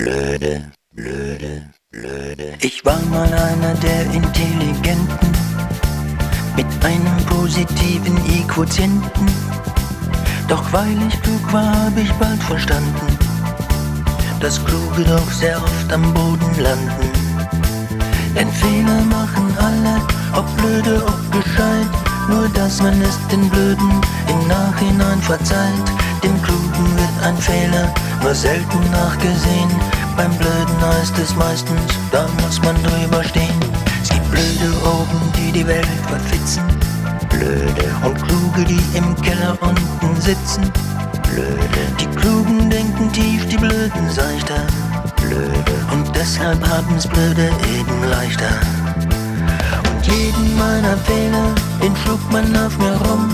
blöde, blöde, blöde. Ich war mal einer der Intelligenten mit einem positiven I-Quotienten. Doch weil ich klug war, hab ich bald verstanden, dass Kluge doch sehr oft am Boden landen. Denn Fehler machen alle, ob blöde, ob gescheit. Nur dass man es den Blöden im Nachhinein verzeiht. Dem Klugen wird ein Fehler nur selten nachgesehen. Beim Blöden heißt es meistens, da muss man drüber stehen. Es gibt blöde Augen, die die Welt verfitzen. Blöde. Und Kluge, die im Keller unten sitzen. Blöde. Die Klugen denken tief, die Blöden seichter. Blöde. Und deshalb haben's Blöde eben leichter. Und jeden meiner Fehler, den schlug man auf mir rum.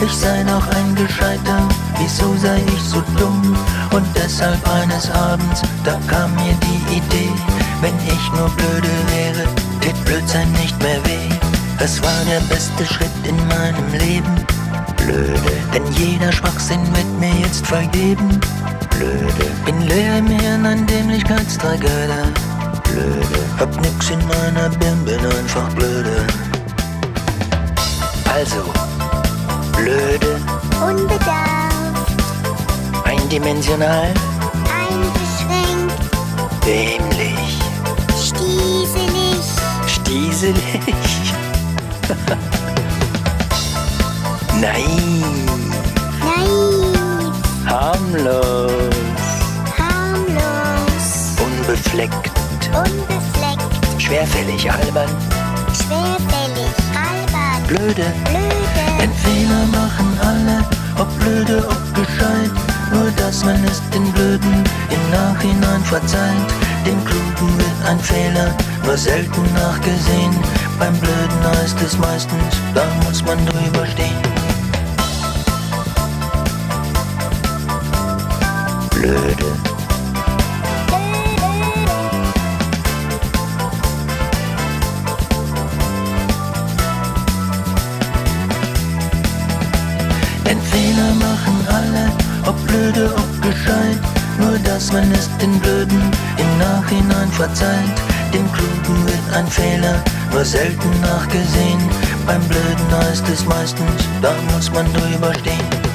Ich sei doch ein Gescheiter, wieso sei ich so dumm? Und deshalb eines Abends, da kam mir die Idee, wenn ich nur blöde wäre, tät Blödsein nicht mehr weh. Es war der beste Schritt in meinem Leben. Blöde, denn jeder Schwachsinn wird mir jetzt vergeben. Blöde, bin leer im Hirn, ein Dämlichkeitstragöder. Blöde, hab nix in meiner Birn, bin einfach blöde. Also, blöde, eindimensional, eingeschränkt, dämlich, stieselig, stieselig, naiv, naiv, harmlos, harmlos, unbefleckt, unbefleckt, schwerfällig, albern, schwerfällig, albern, blöde. blöde, Denn Fehler machen alle, ob blöde, ob gescheit. Nur dass man es den Blöden im Nachhinein verzeiht. Dem Klugen wird ein Fehler nur selten nachgesehen. Beim Blöden heißt es meistens, da muss man drüber stehen. Blöde. Blöde, ob gescheit. Nur dass man es den Blöden im Nachhinein verzeiht. Dem Klugen wird ein Fehler nur selten nachgesehen. Beim Blöden heißt es meistens, da muss man drüber stehen.